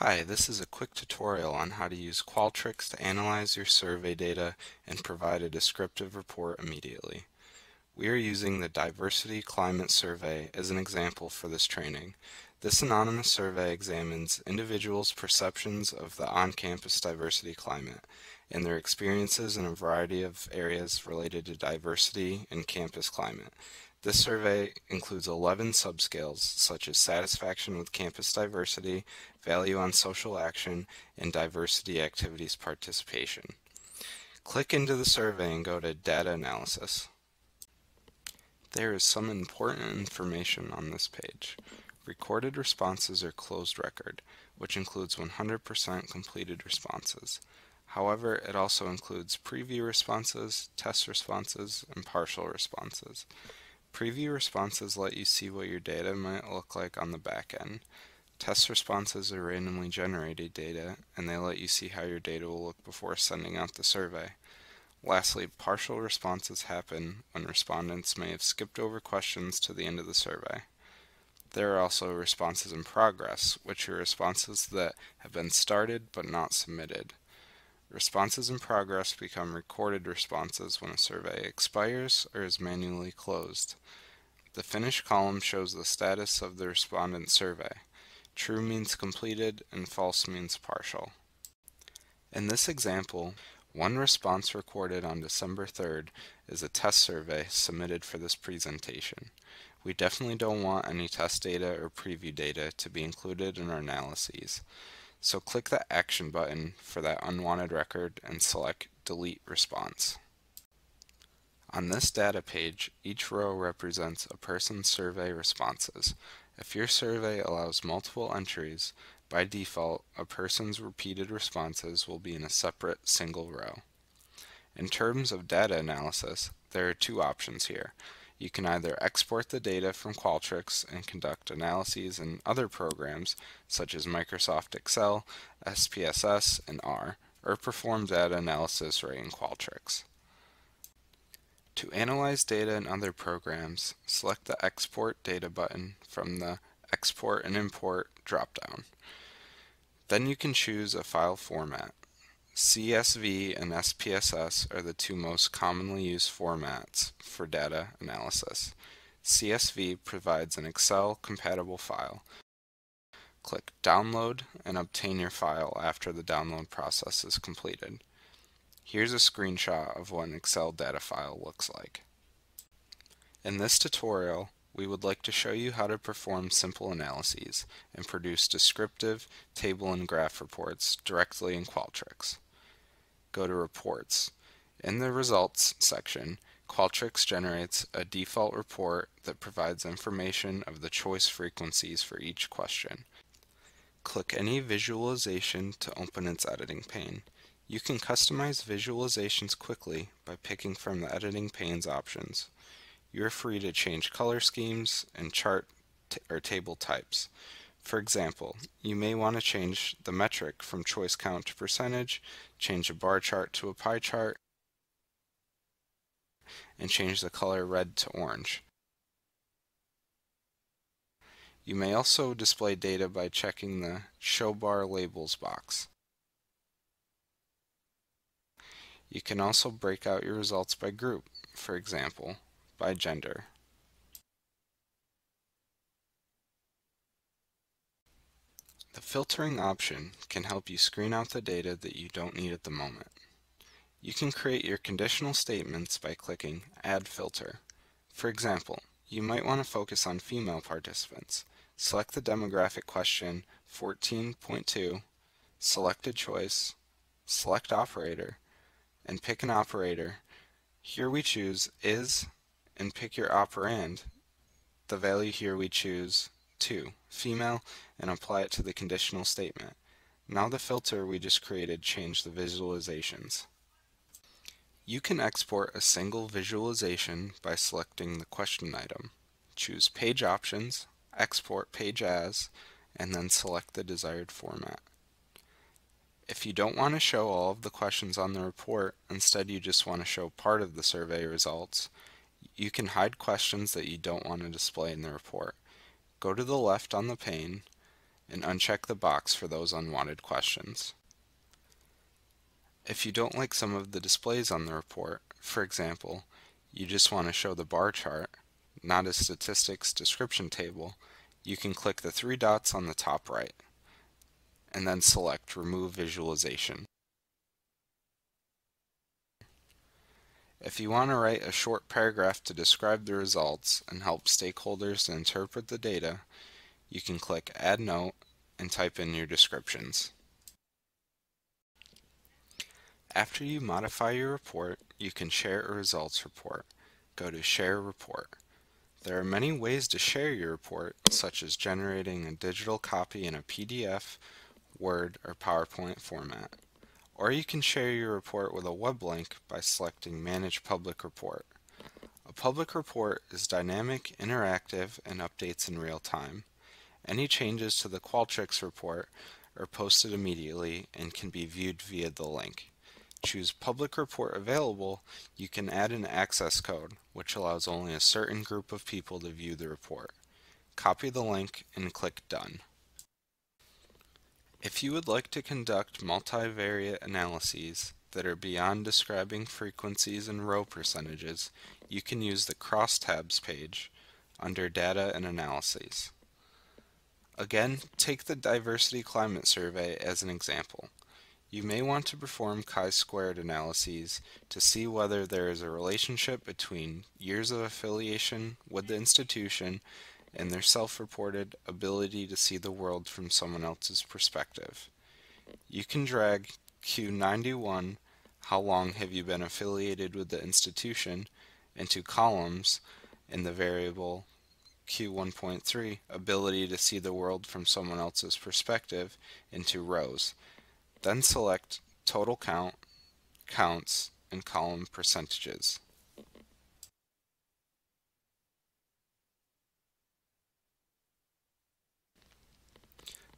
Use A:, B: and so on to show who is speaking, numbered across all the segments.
A: Hi, this is a quick tutorial on how to use Qualtrics to analyze your survey data and provide a descriptive report immediately. We are using the Diversity Climate Survey as an example for this training. This anonymous survey examines individuals' perceptions of the on-campus diversity climate and their experiences in a variety of areas related to diversity and campus climate. This survey includes 11 subscales such as satisfaction with campus diversity, value on social action, and diversity activities participation. Click into the survey and go to Data Analysis. There is some important information on this page. Recorded responses are closed record, which includes 100% completed responses. However, it also includes preview responses, test responses, and partial responses. Preview responses let you see what your data might look like on the back end. Test responses are randomly generated data, and they let you see how your data will look before sending out the survey. Lastly, partial responses happen when respondents may have skipped over questions to the end of the survey. There are also responses in progress, which are responses that have been started but not submitted. Responses in progress become recorded responses when a survey expires or is manually closed. The finish column shows the status of the respondent survey. True means completed and false means partial. In this example, one response recorded on December 3rd is a test survey submitted for this presentation. We definitely don't want any test data or preview data to be included in our analyses. So click the Action button for that unwanted record and select Delete Response. On this data page, each row represents a person's survey responses. If your survey allows multiple entries, by default, a person's repeated responses will be in a separate single row. In terms of data analysis, there are two options here. You can either export the data from Qualtrics and conduct analyses in other programs such as Microsoft Excel, SPSS, and R, or perform data analysis right in Qualtrics. To analyze data in other programs, select the Export Data button from the Export and Import dropdown. Then you can choose a file format. CSV and SPSS are the two most commonly used formats for data analysis. CSV provides an Excel compatible file. Click Download and obtain your file after the download process is completed. Here's a screenshot of what an Excel data file looks like. In this tutorial, we would like to show you how to perform simple analyses and produce descriptive table and graph reports directly in Qualtrics go to Reports. In the Results section, Qualtrics generates a default report that provides information of the choice frequencies for each question. Click any visualization to open its editing pane. You can customize visualizations quickly by picking from the editing pane's options. You are free to change color schemes and chart or table types. For example, you may want to change the metric from choice count to percentage, change a bar chart to a pie chart, and change the color red to orange. You may also display data by checking the Show Bar Labels box. You can also break out your results by group, for example, by gender. The filtering option can help you screen out the data that you don't need at the moment. You can create your conditional statements by clicking Add Filter. For example, you might want to focus on female participants. Select the demographic question 14.2, select a choice, select operator, and pick an operator. Here we choose is and pick your operand. The value here we choose 2, female, and apply it to the conditional statement. Now the filter we just created changed the visualizations. You can export a single visualization by selecting the question item. Choose Page Options, Export Page As, and then select the desired format. If you don't want to show all of the questions on the report, instead you just want to show part of the survey results, you can hide questions that you don't want to display in the report. Go to the left on the pane and uncheck the box for those unwanted questions. If you don't like some of the displays on the report, for example, you just want to show the bar chart, not a statistics description table, you can click the three dots on the top right, and then select Remove Visualization. If you want to write a short paragraph to describe the results and help stakeholders interpret the data, you can click Add Note and type in your descriptions. After you modify your report, you can share a results report. Go to Share Report. There are many ways to share your report, such as generating a digital copy in a PDF, Word, or PowerPoint format. Or you can share your report with a web link by selecting Manage Public Report. A public report is dynamic, interactive, and updates in real time. Any changes to the Qualtrics report are posted immediately and can be viewed via the link. Choose Public Report Available, you can add an access code, which allows only a certain group of people to view the report. Copy the link and click Done. If you would like to conduct multivariate analyses that are beyond describing frequencies and row percentages, you can use the Crosstabs page under Data and Analyses. Again, take the Diversity Climate Survey as an example. You may want to perform chi-squared analyses to see whether there is a relationship between years of affiliation with the institution and their self-reported ability to see the world from someone else's perspective. You can drag Q91, how long have you been affiliated with the institution, into columns in the variable Q1.3, ability to see the world from someone else's perspective, into rows. Then select total count, counts, and column percentages.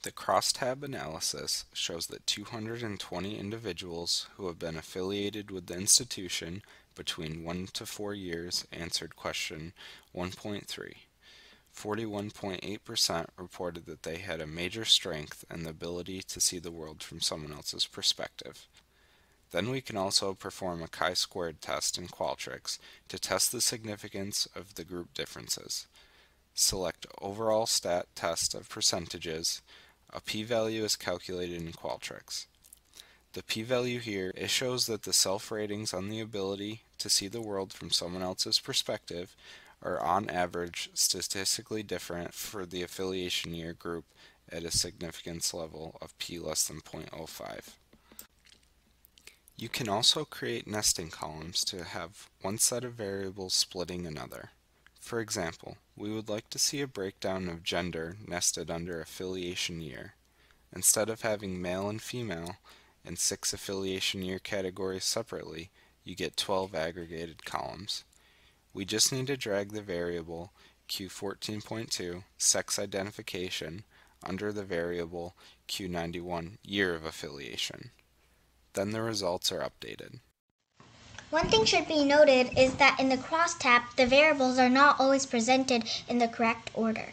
A: The crosstab analysis shows that 220 individuals who have been affiliated with the institution between 1 to 4 years answered question 1.3. 41.8% reported that they had a major strength and the ability to see the world from someone else's perspective. Then we can also perform a chi-squared test in Qualtrics to test the significance of the group differences. Select Overall Stat Test of Percentages a p-value is calculated in Qualtrics. The p-value here it shows that the self-ratings on the ability to see the world from someone else's perspective are on average statistically different for the affiliation year group at a significance level of p less than 0.05. You can also create nesting columns to have one set of variables splitting another. For example, we would like to see a breakdown of gender nested under affiliation year. Instead of having male and female and six affiliation year categories separately, you get 12 aggregated columns. We just need to drag the variable Q14.2 sex identification under the variable Q91 year of affiliation. Then the results are updated.
B: One thing should be noted is that in the crosstab, the variables are not always presented in the correct order.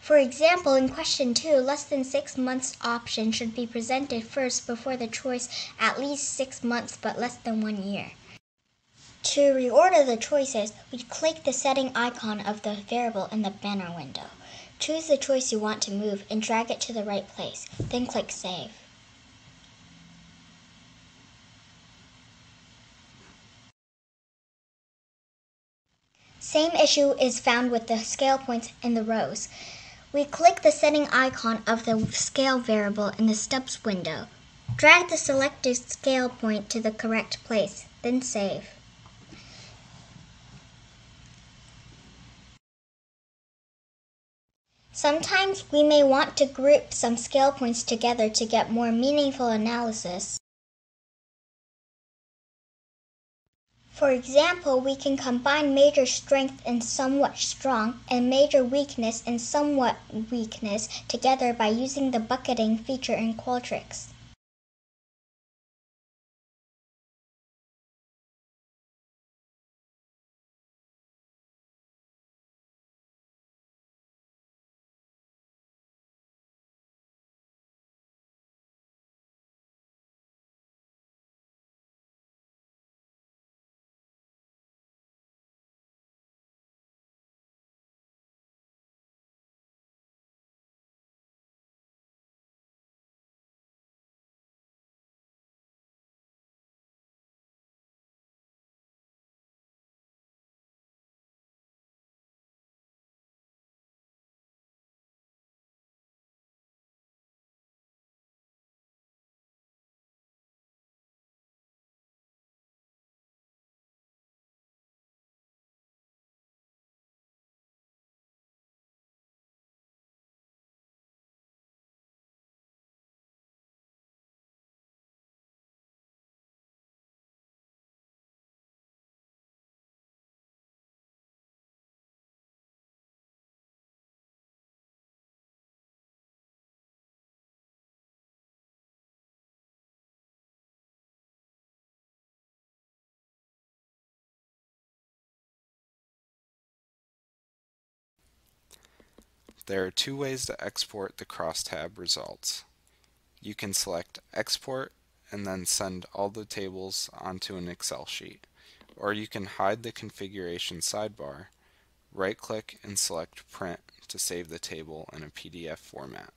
B: For example, in question 2, less than 6 months option should be presented first before the choice at least 6 months but less than 1 year. To reorder the choices, we click the setting icon of the variable in the banner window. Choose the choice you want to move and drag it to the right place, then click Save. Same issue is found with the scale points in the rows. We click the setting icon of the scale variable in the stubs window. Drag the selected scale point to the correct place, then save. Sometimes we may want to group some scale points together to get more meaningful analysis. For example, we can combine major strength and somewhat strong and major weakness and somewhat weakness together by using the bucketing feature in Qualtrics.
A: There are two ways to export the crosstab results. You can select Export and then send all the tables onto an Excel sheet. Or you can hide the configuration sidebar, right click and select Print to save the table in a PDF format.